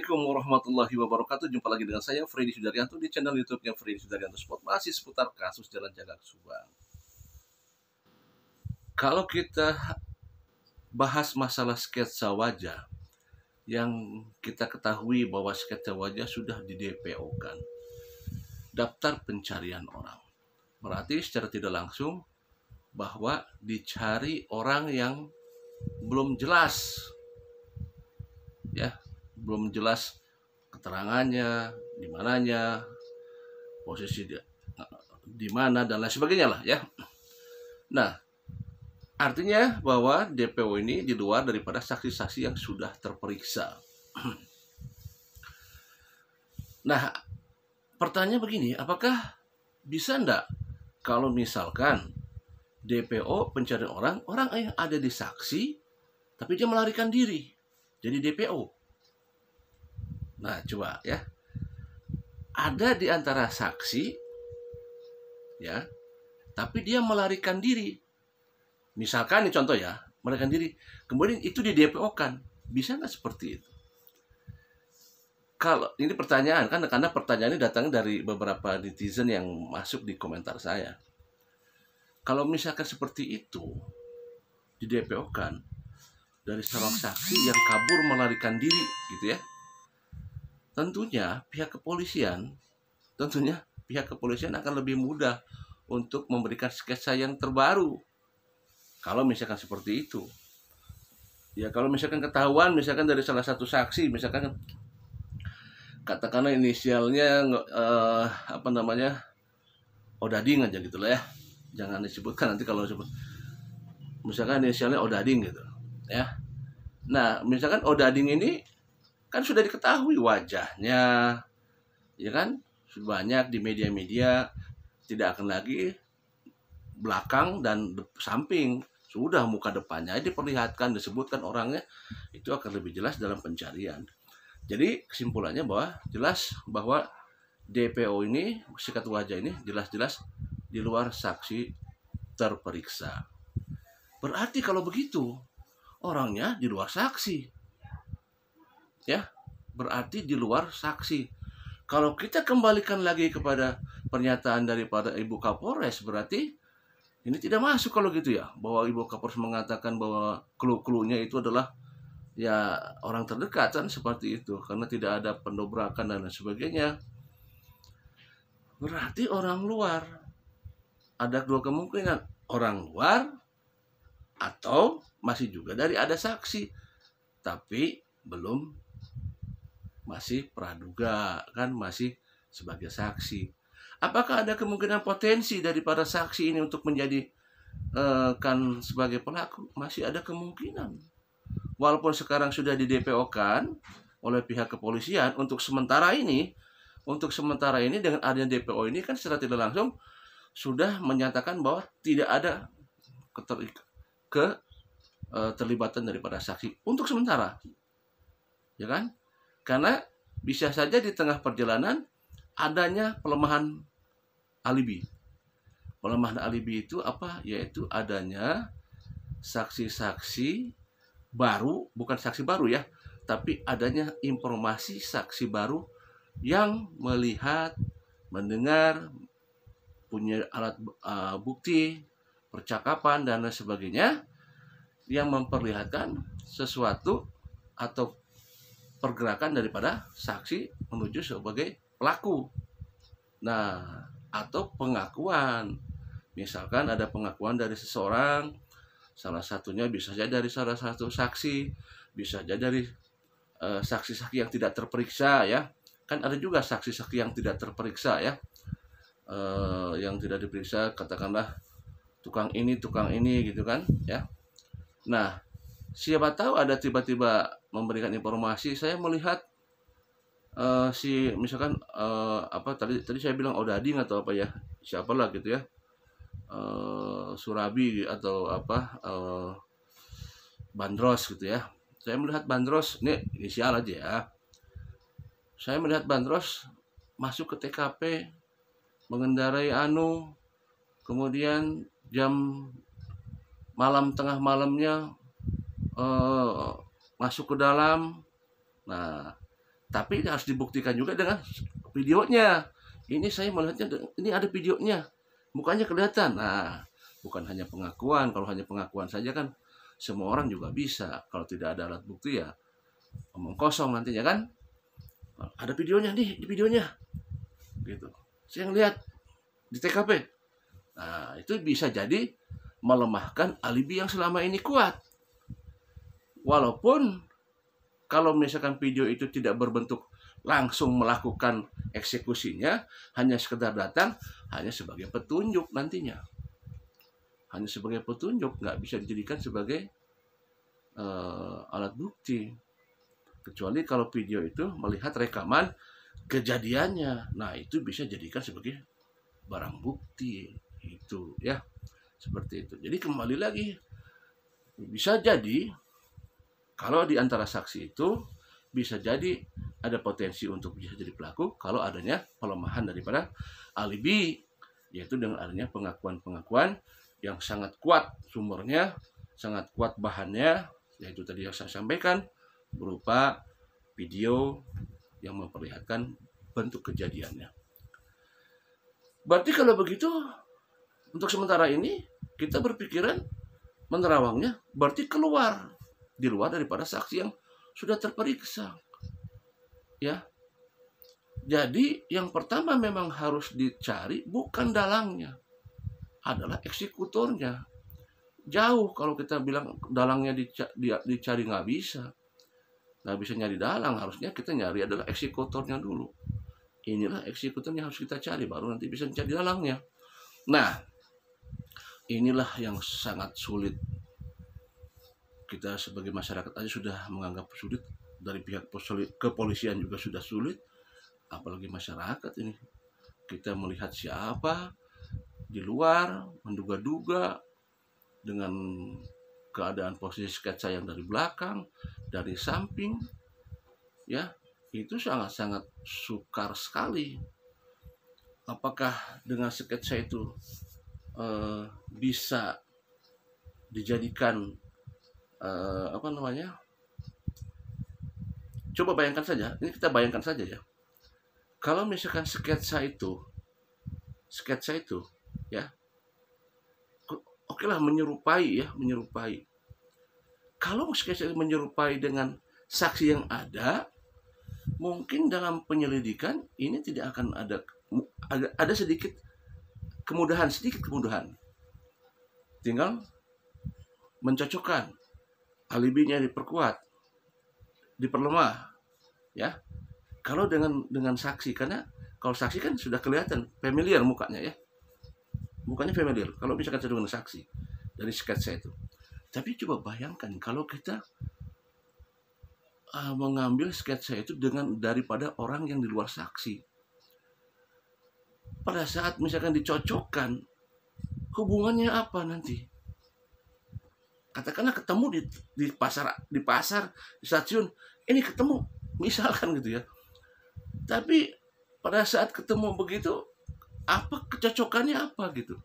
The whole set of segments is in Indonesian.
Assalamualaikum warahmatullahi wabarakatuh. Jumpa lagi dengan saya Freddy Sudaryanto di channel YouTube-nya Freddy Sudaryanto Sport masih seputar kasus Jalan Jagak Subang. Kalau kita bahas masalah sketsa wajah yang kita ketahui bahwa sketsa wajah sudah di DPO kan daftar pencarian orang. Berarti secara tidak langsung bahwa dicari orang yang belum jelas ya belum jelas keterangannya di mananya posisi dia di mana dan lain sebagainya lah ya. Nah artinya bahwa DPO ini di luar daripada saksi-saksi yang sudah terperiksa. Nah pertanyaan begini apakah bisa ndak kalau misalkan DPO pencarian orang orang yang ada di saksi tapi dia melarikan diri jadi DPO Nah, coba ya. Ada di antara saksi ya, tapi dia melarikan diri. Misalkan ini contoh ya, melarikan diri. Kemudian itu di DPO kan. Bisa nggak seperti itu? Kalau ini pertanyaan kan karena pertanyaan ini datang dari beberapa netizen yang masuk di komentar saya. Kalau misalkan seperti itu di DPO kan dari seorang saksi yang kabur melarikan diri gitu ya tentunya pihak kepolisian tentunya pihak kepolisian akan lebih mudah untuk memberikan sketsa yang terbaru. Kalau misalkan seperti itu. Ya kalau misalkan ketahuan misalkan dari salah satu saksi misalkan katakanlah inisialnya uh, apa namanya Odading aja gitu lah ya. Jangan disebutkan nanti kalau disebut misalkan inisialnya Odading gitu ya. Nah misalkan Odading ini kan sudah diketahui wajahnya ya kan? Banyak di media-media tidak akan lagi belakang dan samping. Sudah muka depannya diperlihatkan disebutkan orangnya itu akan lebih jelas dalam pencarian. Jadi kesimpulannya bahwa jelas bahwa DPO ini sikat wajah ini jelas-jelas di luar saksi terperiksa. Berarti kalau begitu orangnya di luar saksi ya berarti di luar saksi. Kalau kita kembalikan lagi kepada pernyataan daripada ibu Kapolres berarti ini tidak masuk kalau gitu ya. Bahwa ibu Kapolres mengatakan bahwa klu-klunya itu adalah ya orang terdekat kan seperti itu. Karena tidak ada pendobrakan dan lain sebagainya. Berarti orang luar ada dua kemungkinan. Orang luar atau masih juga dari ada saksi. Tapi belum masih praduga kan masih sebagai saksi. Apakah ada kemungkinan potensi daripada saksi ini untuk menjadi uh, kan sebagai pelaku? Masih ada kemungkinan. Walaupun sekarang sudah di DPO kan oleh pihak kepolisian untuk sementara ini untuk sementara ini dengan adanya DPO ini kan secara tidak langsung sudah menyatakan bahwa tidak ada keter ke uh, terlibatan daripada saksi. Untuk sementara. Ya kan karena bisa saja di tengah perjalanan adanya pelemahan alibi. Pelemahan alibi itu apa? Yaitu adanya saksi-saksi baru, bukan saksi baru ya, tapi adanya informasi saksi baru yang melihat, mendengar, punya alat uh, bukti, percakapan dan lain sebagainya yang memperlihatkan sesuatu atau pergerakan daripada saksi menuju sebagai pelaku. Nah, atau pengakuan. Misalkan ada pengakuan dari seseorang, salah satunya bisa saja dari salah satu saksi, bisa saja dari eh, saksi-saksi uh, yang tidak terperiksa ya. Kan ada juga saksi-saksi yang tidak terperiksa ya. Uh, yang tidak diperiksa katakanlah tukang ini, tukang ini gitu kan ya. Nah, siapa tahu ada tiba-tiba memberikan informasi. Saya melihat uh, si misalkan uh, apa tadi tadi saya bilang Odading atau apa ya siapalah gitu ya uh, Surabi atau apa uh, Bandros gitu ya. Saya melihat Bandros ini inisial aja ya. Saya melihat Bandros masuk ke TKP mengendarai Anu kemudian jam malam tengah malamnya uh, masuk ke dalam Nah, tapi harus dibuktikan juga dengan videonya. Ini saya melihatnya, ini ada videonya, mukanya kelihatan. Nah, bukan hanya pengakuan. Kalau hanya pengakuan saja kan semua orang juga bisa. Kalau tidak ada alat bukti ya omong kosong nantinya kan. Ada videonya nih, di videonya. Gitu. Saya lihat di TKP. Nah, itu bisa jadi melemahkan alibi yang selama ini kuat. Walaupun kalau misalkan video itu tidak berbentuk langsung melakukan eksekusinya, hanya sekedar datang, hanya sebagai petunjuk nantinya. Hanya sebagai petunjuk, nggak bisa dijadikan sebagai uh, alat bukti. Kecuali kalau video itu melihat rekaman kejadiannya. Nah, itu bisa jadikan sebagai barang bukti. Itu ya. Seperti itu. Jadi kembali lagi bisa jadi kalau di antara saksi itu bisa jadi ada potensi untuk bisa jadi pelaku kalau adanya pelemahan daripada alibi yaitu dengan adanya pengakuan-pengakuan yang sangat kuat sumbernya, sangat kuat bahannya, yaitu tadi yang saya sampaikan berupa video yang memperlihatkan bentuk kejadiannya. Berarti kalau begitu untuk sementara ini kita berpikiran menerawangnya berarti keluar di luar daripada saksi yang sudah terperiksa. Ya. Jadi yang pertama memang harus dicari bukan dalangnya. Adalah eksekutornya. Jauh kalau kita bilang dalangnya dicari nggak bisa. Nggak bisa nyari dalang, harusnya kita nyari adalah eksekutornya dulu. Inilah eksekutornya harus kita cari, baru nanti bisa mencari dalangnya. Nah, inilah yang sangat sulit kita sebagai masyarakat aja sudah menganggap sulit dari pihak kepolisian juga sudah sulit apalagi masyarakat ini. Kita melihat siapa di luar menduga-duga dengan keadaan posisi sketsa yang dari belakang dari samping ya itu sangat-sangat sukar sekali. Apakah dengan sketsa itu uh, bisa dijadikan uh, apa namanya? Coba bayangkan saja ini kita bayangkan saja ya. Kalau misalkan sketsa itu sketsa itu ya oke lah menyerupai ya menyerupai. Kalau sketsa itu menyerupai dengan saksi yang ada mungkin dalam penyelidikan ini tidak akan ada ada, ada sedikit kemudahan sedikit kemudahan. Tinggal mencocokkan alibinya diperkuat, diperlemah, ya. Kalau dengan dengan saksi, karena kalau saksi kan sudah kelihatan familiar mukanya ya, mukanya familiar. Kalau misalkan dengan saksi dari sketsa itu, tapi coba bayangkan kalau kita uh, mengambil sketsa itu dengan daripada orang yang di luar saksi. Pada saat misalkan dicocokkan, hubungannya apa nanti? Katakanlah ketemu di, di pasar di pasar di stasiun ini ketemu misalkan gitu ya. Tapi pada saat ketemu begitu apa kecocokannya apa gitu?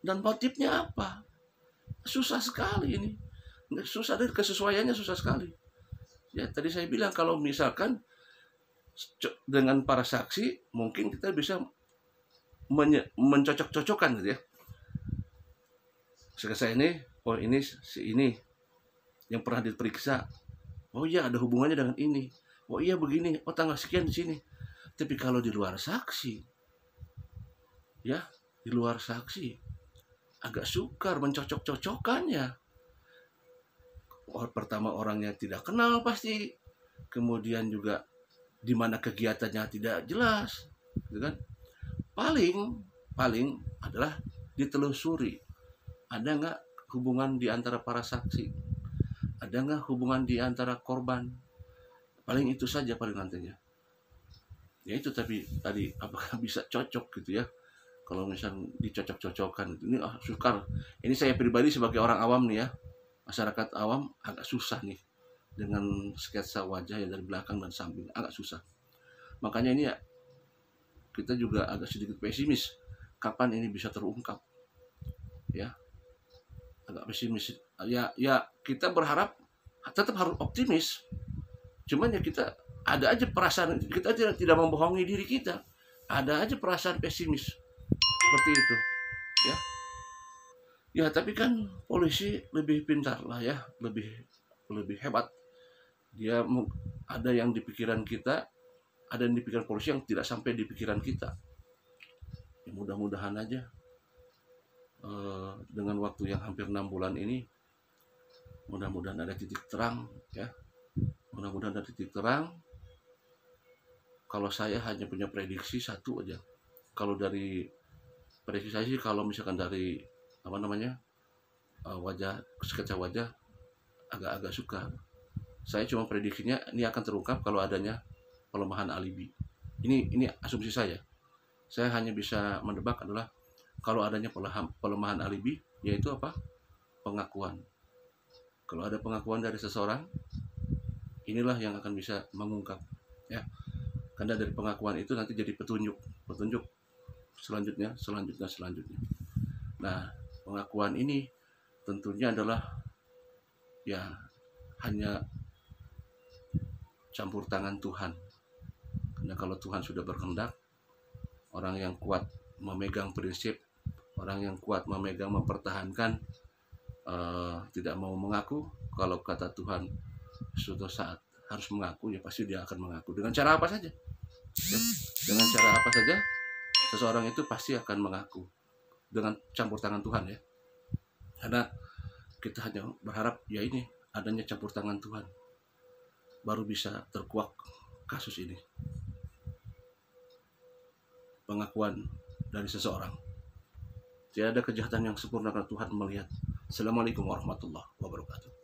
Dan motifnya apa? Susah sekali ini. Susah dari kesesuaiannya susah sekali. Ya tadi saya bilang kalau misalkan dengan para saksi mungkin kita bisa mencocok-cocokkan gitu ya. Saya ini oh ini si ini yang pernah diperiksa. Oh iya ada hubungannya dengan ini. Oh iya begini. Oh tanggal sekian di sini. Tapi kalau di luar saksi ya di luar saksi agak sukar mencocok-cocokannya pertama orangnya tidak kenal pasti kemudian juga di mana kegiatannya tidak jelas gitu kan? Paling paling adalah ditelusuri. Ada nggak hubungan di antara para saksi? Ada nggak hubungan di antara korban? Paling itu saja paling nantinya. Ya itu tapi tadi apakah bisa cocok gitu ya? Kalau misal dicocok-cocokkan ini ah, sukar. Ini saya pribadi sebagai orang awam nih ya, masyarakat awam agak susah nih dengan sketsa wajah yang dari belakang dan samping agak susah. Makanya ini ya kita juga agak sedikit pesimis kapan ini bisa terungkap ya agak pesimis. Ya ya kita berharap tetap harus optimis. Cuman ya kita ada aja perasaan kita tidak tidak membohongi diri kita. Ada aja perasaan pesimis. Seperti itu. Ya. Ya tapi kan polisi lebih pintar lah ya. Lebih lebih hebat. Dia ada yang di pikiran kita ada yang di pikiran polisi yang tidak sampai di pikiran kita. Ya mudah-mudahan aja uh, dengan waktu yang hampir enam bulan ini mudah-mudahan ada titik terang ya. Mudah-mudahan ada titik terang. Kalau saya hanya punya prediksi satu aja. Kalau dari prediksi saya sih kalau misalkan dari apa namanya uh, wajah sketsa wajah agak-agak suka. Saya cuma prediksinya ini akan terungkap kalau adanya pelemahan alibi. Ini ini asumsi saya. Saya hanya bisa mendebak adalah kalau adanya pelemahan alibi yaitu apa? Pengakuan. Kalau ada pengakuan dari seseorang inilah yang akan bisa mengungkap ya. Karena dari pengakuan itu nanti jadi petunjuk petunjuk selanjutnya selanjutnya selanjutnya. Nah pengakuan ini tentunya adalah ya hanya campur tangan Tuhan. Karena kalau Tuhan sudah berkehendak orang yang kuat memegang prinsip orang yang kuat memegang mempertahankan uh, tidak mau mengaku kalau kata Tuhan suatu saat harus mengaku ya pasti dia akan mengaku. Dengan cara apa saja? Ya, dengan cara apa saja seseorang itu pasti akan mengaku. Dengan campur tangan Tuhan ya. Karena kita hanya berharap ya ini adanya campur tangan Tuhan. Baru bisa terkuak kasus ini. Pengakuan dari seseorang tidak ada kejahatan yang sempurna karena Tuhan melihat. Assalamualaikum warahmatullahi wabarakatuh